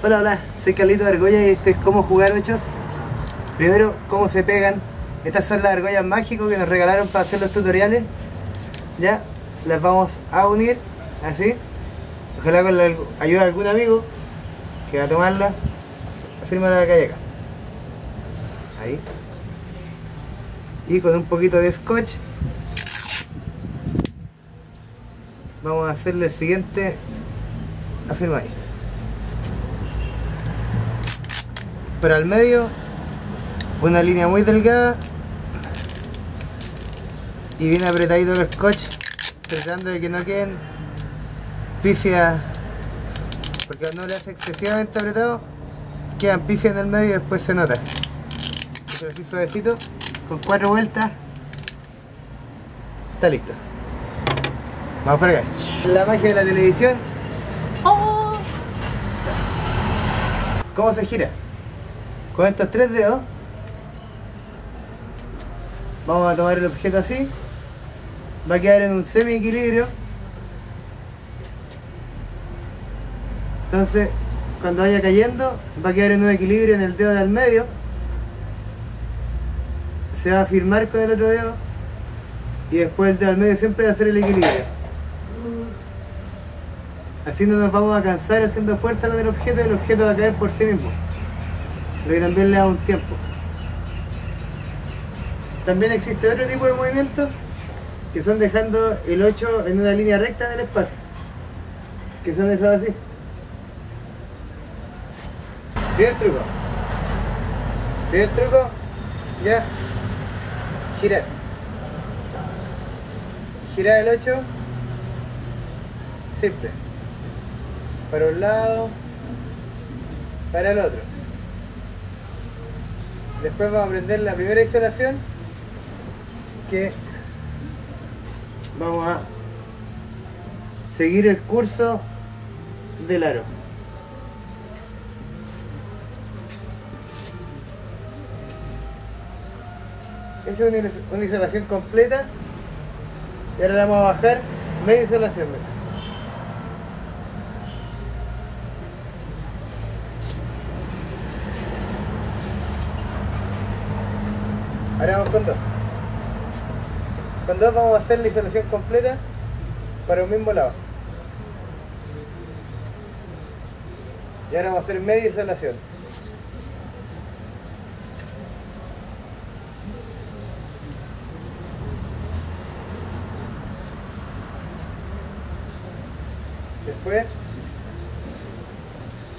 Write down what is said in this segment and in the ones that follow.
Hola, hola, soy Carlito Argolla y este es cómo jugar ochos. Primero, cómo se pegan. Estas son las argollas mágicas que nos regalaron para hacer los tutoriales. Ya, las vamos a unir así. Ojalá con la ayuda algún amigo que va a tomarla. Afirma la calle acá. Ahí. Y con un poquito de scotch vamos a hacerle el siguiente afirma ahí pero al medio una línea muy delgada y bien apretadito el scotch tratando de que no queden pifias porque no le hace excesivamente apretado quedan pifias en el medio y después se nota. Pero así suavecito con cuatro vueltas está listo. Vamos para acá. La magia de la televisión. ¿cómo se gira? Con estos tres dedos vamos a tomar el objeto así va a quedar en un semi equilibrio entonces cuando vaya cayendo va a quedar en un equilibrio en el dedo del medio. Se va a firmar con el otro dedo y después el dedo del medio siempre va a hacer el equilibrio. Así no nos vamos a cansar haciendo fuerza con el objeto y el objeto va a caer por sí mismo pero que también le da un tiempo. También existe otro tipo de movimientos que son dejando el 8 en una línea recta del espacio, que son esos así. Primer truco. Primer truco, ya, girar. Girar el 8, siempre. Para un lado, para el otro. Después vamos a aprender la primera isolación que vamos a seguir el curso del aro. Esa es una, isolación completa y ahora la vamos a bajar media isolación. Ahora vamos con dos. Con dos vamos a hacer la isolación completa para un mismo lado. Y ahora vamos a hacer media isolación. Después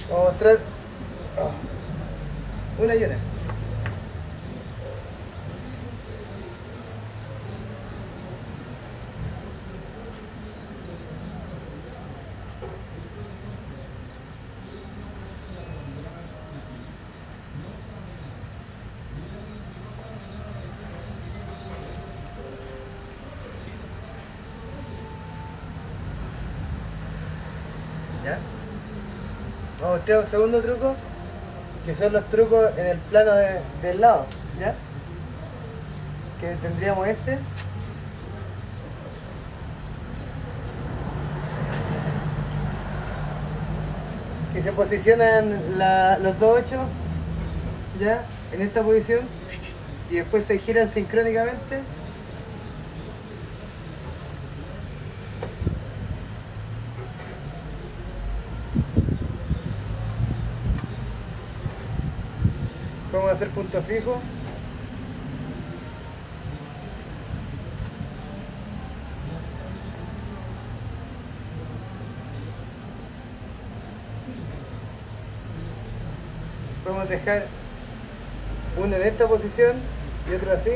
vamos a mostrar una y una. Vamos a mostrar un segundo truco, que son los trucos en el plano del lado, ¿ya? Que tendríamos este. Que se posicionan los dos ochos, ¿ya? En esta posición y después se giran sincrónicamente Vamos a hacer punto fijo. Podemos dejar uno en esta posición y otro así.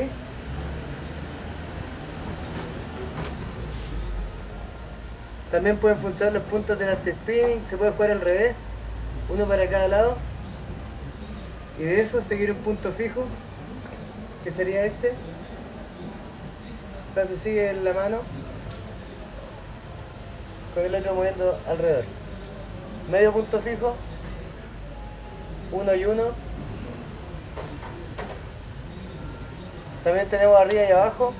También pueden funcionar los puntos del anti-spinning, se puede jugar al revés, uno para cada lado y de eso seguir un punto fijo que sería este. Entonces sigue en la mano con el otro moviendo alrededor. Medio punto fijo uno y uno. También tenemos arriba y abajo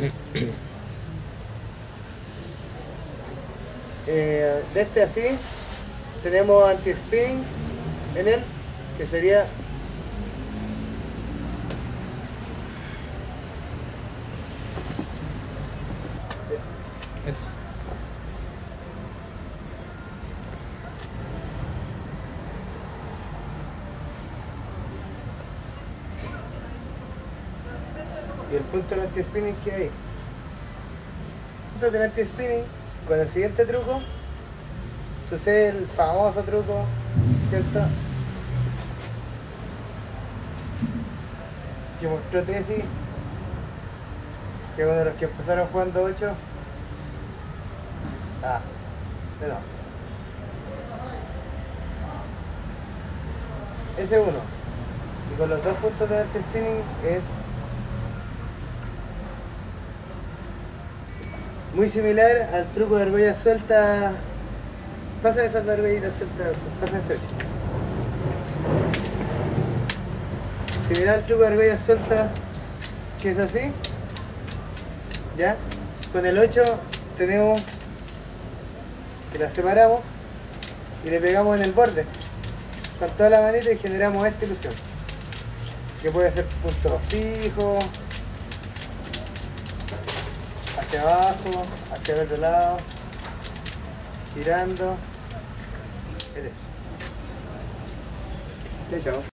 Eh, de este así, tenemos anti-spinning en él, que sería Eso. Y el punto del anti-spinning que hay. El punto del anti-spinning, con el siguiente truco, sucede el famoso truco, ¿cierto? Que mostró Tesi, que uno de los que empezaron jugando 8. Ah, de no. Ese uno. Y con los dos puntos del anti-spinning es muy similar al truco de argolla suelta. Pasa esas de argollitas sueltas, pasa ese 8. Similar al truco de argolla suelta, que es así. ¿Ya? Con el 8 tenemos que la separamos y le pegamos en el borde con toda la manita y generamos esta ilusión. Que puede ser punto fijo, hacia abajo, hacia el otro lado, girando. Eres. Chao, chao.